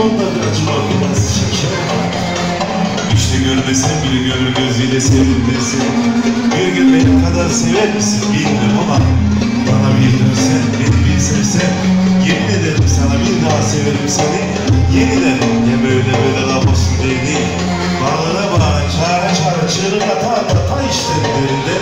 ondan kaçmak nasıl şeker İşte görmesem bile görür gözüyle sevinmesin Bir gün beni kadar sever misin bilmem ama Bana bir dönsen beni bir sevsen Yemin ederim sana bir daha severim seni. Yeniden ya böyle böyle kalmasın diye değil. Bağıra bağıra çağıra çağıra çığırıp ata ata işte derinde